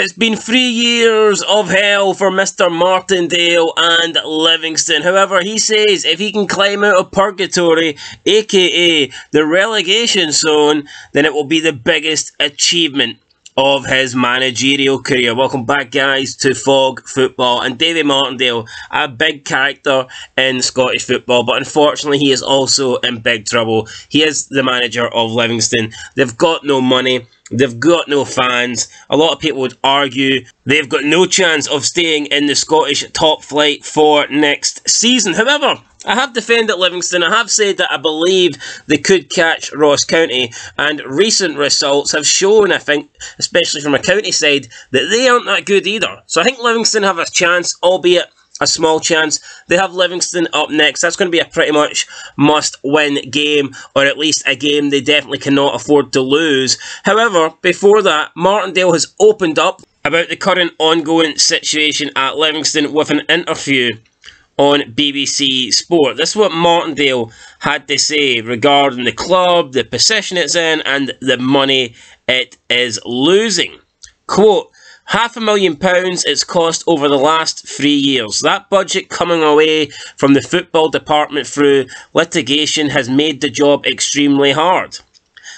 It's been three years of hell for Mr. Martindale and Livingston. However, he says if he can climb out of purgatory, aka the relegation zone, then it will be the biggest achievement of his managerial career. Welcome back, guys, to Fog Football. And Davy Martindale, a big character in Scottish football, but unfortunately, he is also in big trouble. He is the manager of Livingston. They've got no money. They've got no fans. A lot of people would argue they've got no chance of staying in the Scottish top flight for next season. However, I have defended Livingston. I have said that I believe they could catch Ross County, and recent results have shown, I think, especially from a county side, that they aren't that good either. So I think Livingston have a chance, albeit a small chance. They have Livingston up next. That's going to be a pretty much must-win game, or at least a game they definitely cannot afford to lose. However, before that, Martindale has opened up about the current ongoing situation at Livingston with an interview on BBC Sport. This is what Martindale had to say regarding the club, the position it's in, and the money it is losing. Quote, half a million pounds it's cost over the last three years. That budget coming away from the football department through litigation has made the job extremely hard.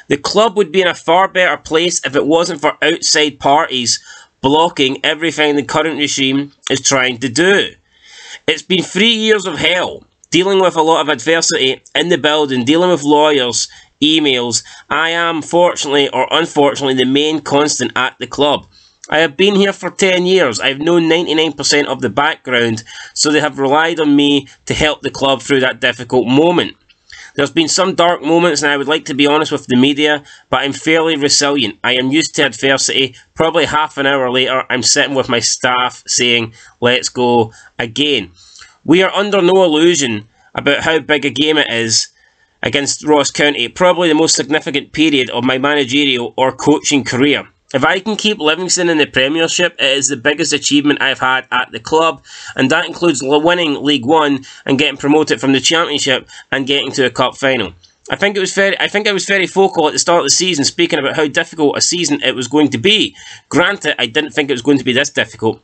The club would be in a far better place if it wasn't for outside parties blocking everything the current regime is trying to do. It's been three years of hell, dealing with a lot of adversity in the building, dealing with lawyers, emails. I am, fortunately or unfortunately, the main constant at the club. I have been here for 10 years. I've known 99% of the background, so they have relied on me to help the club through that difficult moment. There's been some dark moments and I would like to be honest with the media, but I'm fairly resilient. I am used to adversity. Probably half an hour later, I'm sitting with my staff saying, let's go again. We are under no illusion about how big a game it is against Ross County, probably the most significant period of my managerial or coaching career. If I can keep Livingston in the Premiership, it is the biggest achievement I've had at the club, and that includes winning League One and getting promoted from the Championship and getting to a cup final. I think it was very I think I was very vocal at the start of the season speaking about how difficult a season it was going to be. Granted, I didn't think it was going to be this difficult.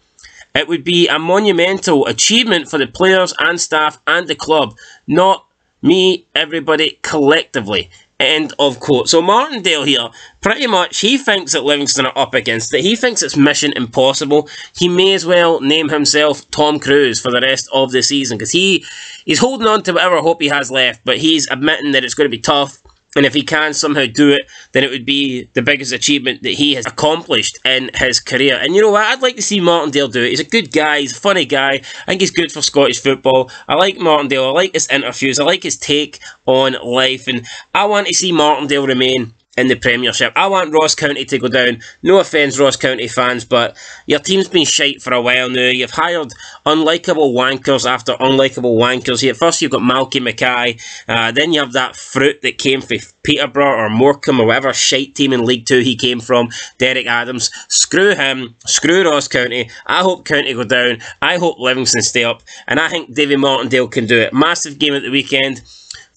It would be a monumental achievement for the players and staff and the club, not me, everybody collectively. End of quote. So Martindale here, pretty much, he thinks that Livingston are up against it. He thinks it's mission impossible. He may as well name himself Tom Cruise for the rest of the season because he he's holding on to whatever hope he has left, but he's admitting that it's going to be tough. And if he can somehow do it, then it would be the biggest achievement that he has accomplished in his career. And you know what? I'd like to see Martindale do it. He's a good guy. He's a funny guy. I think he's good for Scottish football. I like Martindale. I like his interviews. I like his take on life. And I want to see Martindale remain in the Premiership. I want Ross County to go down. No offence, Ross County fans, but your team's been shite for a while now. You've hired unlikable wankers after unlikable wankers. Here, first you've got Malky Mackay, uh, then you have that fruit that came from Peterborough or Morecambe or whatever shite team in League Two he came from, Derek Adams. Screw him. Screw Ross County. I hope County go down. I hope Livingston stay up, and I think Davy Martindale can do it. Massive game at the weekend.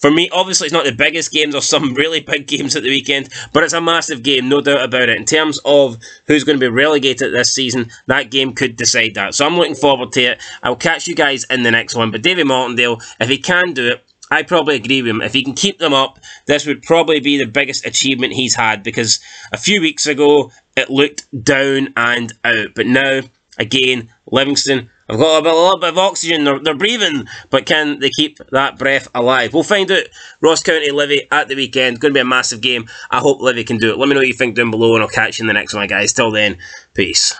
For me, obviously, it's not the biggest games or some really big games at the weekend, but it's a massive game, no doubt about it. In terms of who's going to be relegated this season, that game could decide that. So I'm looking forward to it. I'll catch you guys in the next one. But David Martindale, if he can do it, I probably agree with him. If he can keep them up, this would probably be the biggest achievement he's had because a few weeks ago it looked down and out. But now, again, Livingston I've got a, little bit of oxygen. They're, they're breathing, but can they keep that breath alive? We'll find out. Ross County Livy at the weekend. Going to be a massive game. I hope Livy can do it. Let me know what you think down below, and I'll catch you in the next one, guys. Till then, peace.